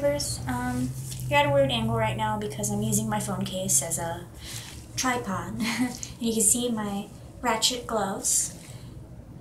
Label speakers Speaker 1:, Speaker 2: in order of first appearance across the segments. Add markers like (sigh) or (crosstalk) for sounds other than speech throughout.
Speaker 1: YouTubers. Um, you're at a weird angle right now because I'm using my phone case as a tripod. (laughs) and you can see my ratchet gloves.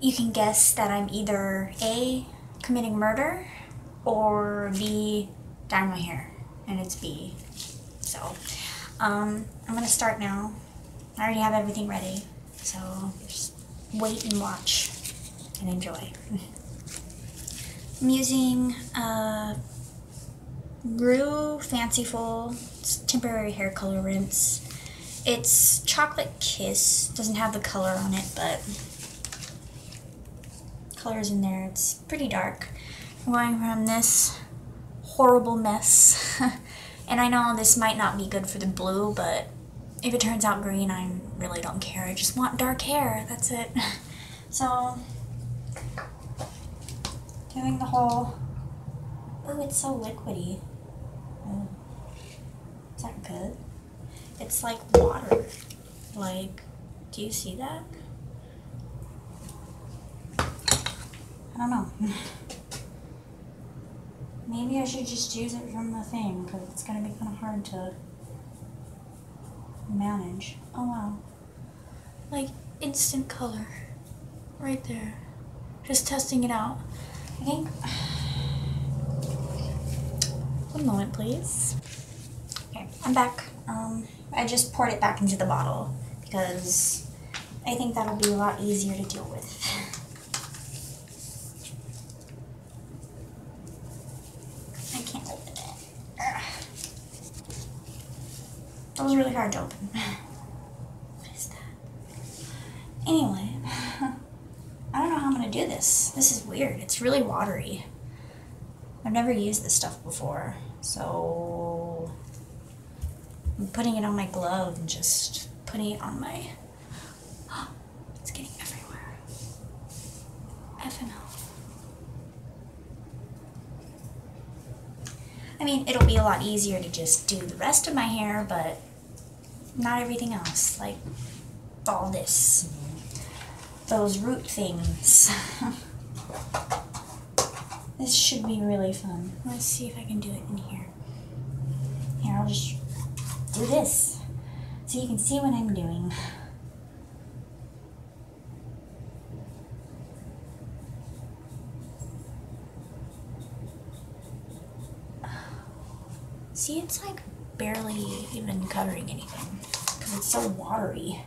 Speaker 1: You can guess that I'm either A, committing murder, or B, dyeing my hair. And it's B. So, um, I'm gonna start now. I already have everything ready. So, just wait and watch and enjoy. (laughs) I'm using uh, Roux Fanci-Full temporary hair color rinse. It's Chocolate Kiss. Doesn't have the color on it, but colors in there. It's pretty dark. I'm going from this horrible mess. (laughs) and I know this might not be good for the blue, but if it turns out green, I really don't care. I just want dark hair. That's it. (laughs) So, doing the whole. Oh, it's so liquidy. Is that good? It's like water. Like, do you see that? I don't know. (laughs) Maybe I should just use it from the thing because it's going to be kind of hard to manage. Oh wow. Like instant color. Right there. Just testing it out. I think. One moment, please. Okay, I'm back. Um, I just poured it back into the bottle because I think that'll be a lot easier to deal with. I can't open it. Ugh. That was really hard to open. What is that? Anyway, (laughs) I don't know how I'm gonna do this. This is weird. It's really watery. I've never used this stuff before, so I'm putting it on my glove and just putting it on my. (gasps) It's getting everywhere. FNL. I mean, it'll be a lot easier to just do the rest of my hair, but not everything else. Like all this. Mm-hmm. Those root things. (laughs) this should be really fun. Let's see if I can do it in here. Here, I'll just do this so you can see what I'm doing. See, it's like barely even covering anything because it's so watery.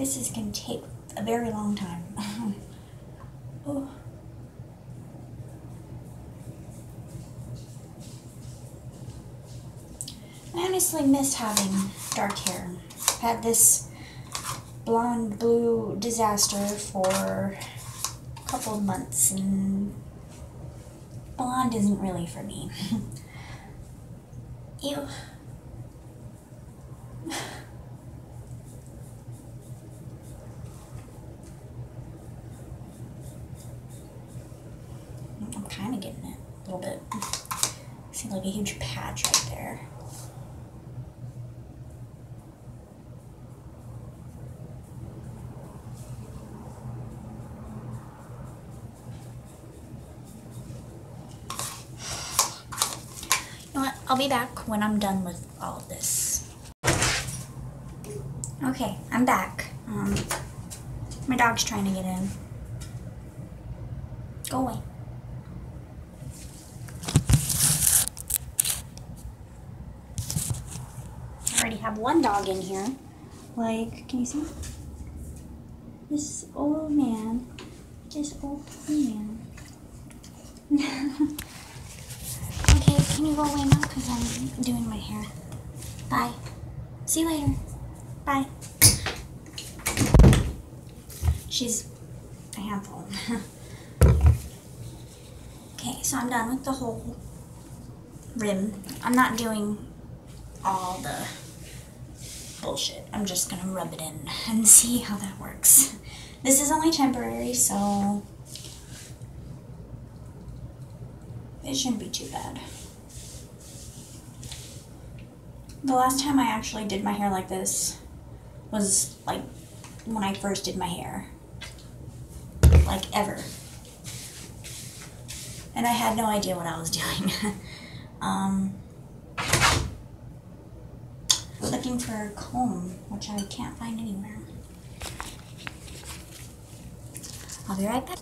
Speaker 1: This is going to take a very long time. (laughs) oh. I honestly miss having dark hair. I've had this blonde blue disaster for a couple of months and blonde isn't really for me. (laughs) Ew. I'm kind of getting it a little bit. See like a huge patch right there. You know what? I'll be back when I'm done with all of this. Okay, I'm back. Um, my dog's trying to get in. Go away. I already have one dog in here. Like, can you see? This old man. This old man. (laughs) can you go away now? Because I'm doing my hair. Bye. See you later. Bye. She's a handful. (laughs) okay, so I'm done with the whole rim. I'm not doing all the bullshit. I'm just gonna rub it in (laughs) and see how that works. This is only temporary, so it shouldn't be too bad. The last time I actually did my hair like this was like when I first did my hair. Like ever. And I had no idea what I was (laughs) doing. um, looking for a comb, which I can't find anywhere. I'll be right back.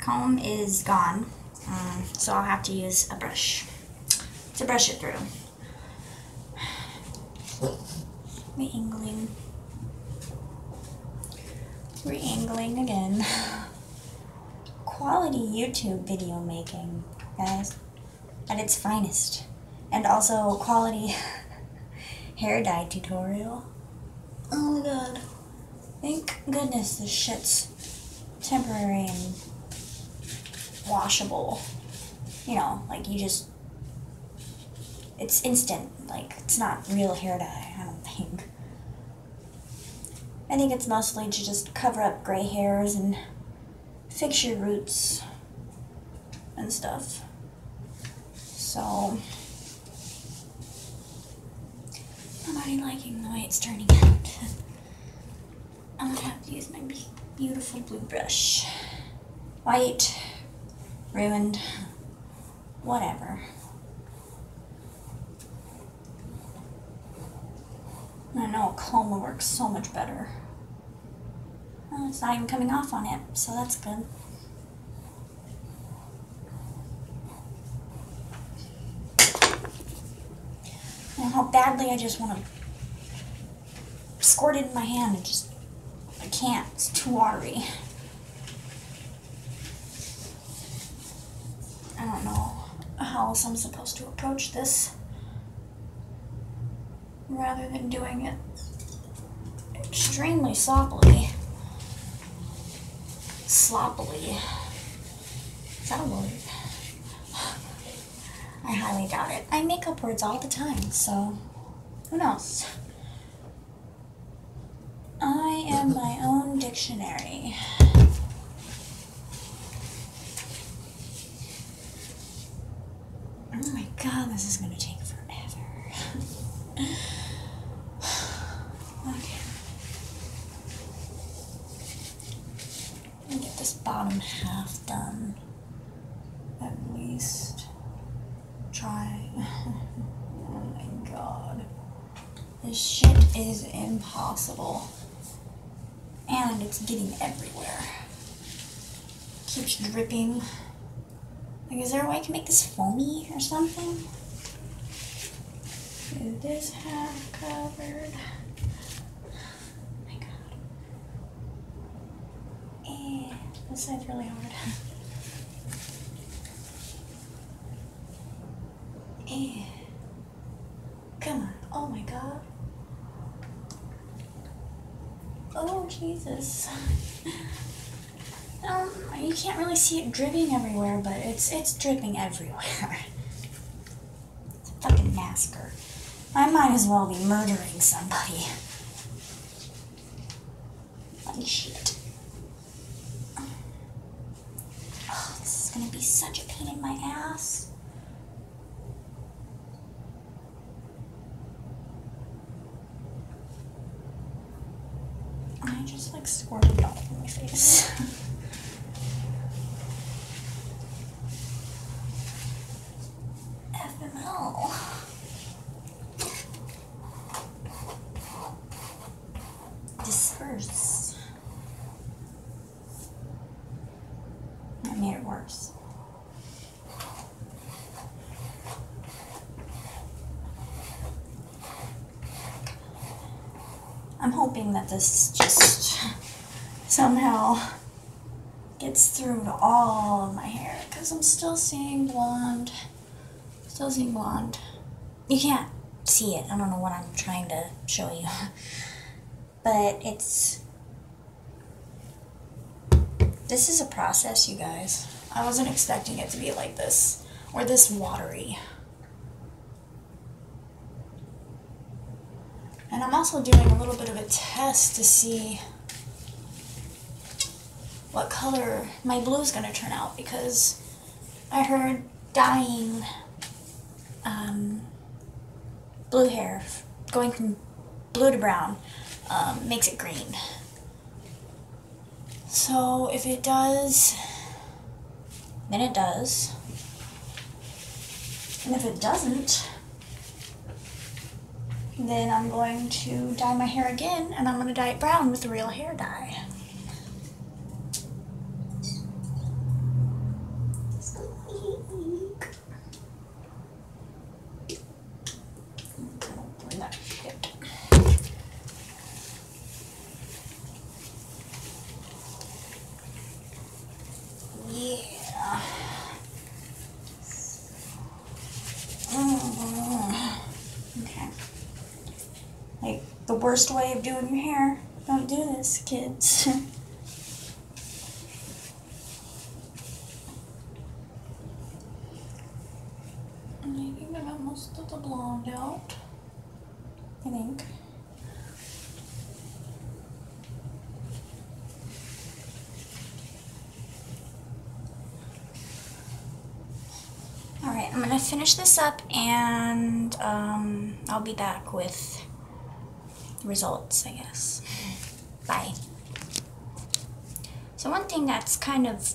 Speaker 1: Comb is gone, um, so I'll have to use a brush to brush it through. Re-angling. Re-angling again. Quality YouTube video making, guys, at its finest. And also quality (laughs) hair dye tutorial. Oh my god. Thank goodness this shit's temporary and washable. You know, like you just it's instant. Like it's not real hair dye, I don't think. I think it's mostly to just cover up gray hairs and fix your roots and stuff. So I'm already liking the way it's turning out. (laughs) I'm gonna have to use my beautiful blue brush. White, ruined, whatever. I know a comb will work so much better. Well, it's not even coming off on it, so that's good. How badly I just want to squirt it in my hand and just, I can't, it's too watery. I don't know how else I'm supposed to approach this rather than doing it extremely sloppily. Sloppily. Is that a word? I highly doubt it. I make up words all the time, so who knows? I am my own dictionary. Oh my god, this is gonna take forever. okay. Let me get this bottom half done. At least. Try. (laughs) oh my god. This shit is impossible. And it's getting everywhere. Keeps dripping. Like, is there a way I can make this foamy or something? Is this half covered? Oh my god. Eh, this side's really hard. Eh. Come on. Oh my god. Oh, Jesus. (laughs) Um, you can't really see it dripping everywhere, but it's it's dripping everywhere. (laughs) it's a fucking massacre. I might as well be murdering somebody. Like shit. This is gonna be such a pain in my ass. I just like squirted all over my face. (laughs) FML. Disperse. That made it worse. I'm hoping that this just somehow gets through to all of my hair because I'm still seeing blonde. Still seeing blonde. You can't see it. I don't know what I'm trying to show you. (laughs) But it's. This is a process, you guys. I wasn't expecting it to be like this or this watery. And I'm also doing a little bit of a test to see what color my blue is going to turn out because I heard dyeing um, blue hair, going from blue to brown, um, makes it green. So if it does, then it does. And if it doesn't, then I'm going to dye my hair again and I'm going to dye it brown with real hair dye. Yeah. Okay. Like the worst way of doing your hair. Don't do this, kids. (laughs) I think I got most of the blonde out. I think. Alright, I'm gonna finish this up and um, I'll be back with results, I guess. Bye. So, one thing that's kind of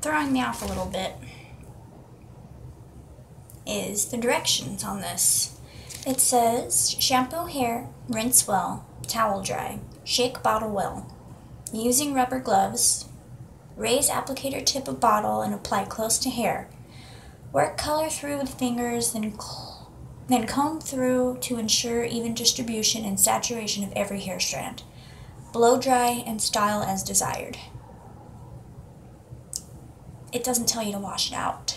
Speaker 1: throwing me off a little bit is the directions on this. It says shampoo hair, rinse well, towel dry, shake bottle well. Using rubber gloves, raise applicator tip of bottle and apply close to hair. Work color through with fingers, then, then comb through to ensure even distribution and saturation of every hair strand. Blow dry and style as desired. It doesn't tell you to wash it out.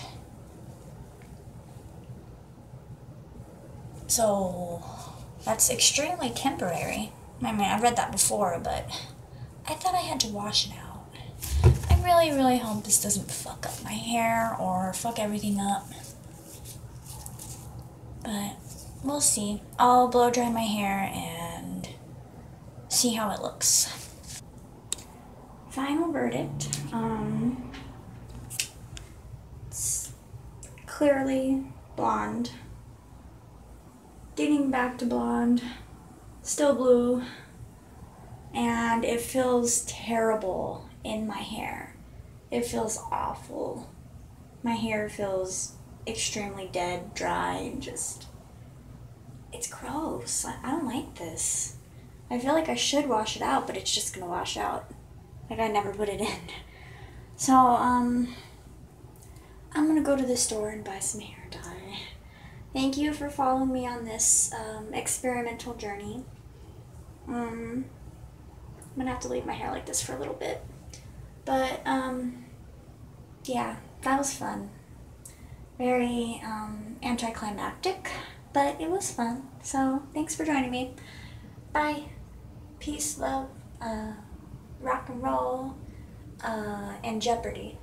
Speaker 1: So that's extremely temporary. I mean, I read that before, but I thought I had to wash it out I really, really hope this doesn't fuck up my hair or fuck everything up. But we'll see. I'll blow dry my hair and see how it looks. Final verdict. Um, it's clearly blonde. Getting back to blonde. Still blue. And it feels terrible in my hair. It feels awful. My hair feels extremely dead, dry, and just. It's gross. I, don't like this. I feel like I should wash it out, but it's just gonna wash out. Like I never put it in. (laughs) So, um. I'm gonna go to the store and buy some hair dye. Thank you for following me on this um, experimental journey. Um, I'm gonna have to leave my hair like this for a little bit. But, um, yeah, that was fun. Very um, anticlimactic, but it was fun. So thanks for joining me. Bye. Peace, love, uh, rock and roll, uh, and Jeopardy.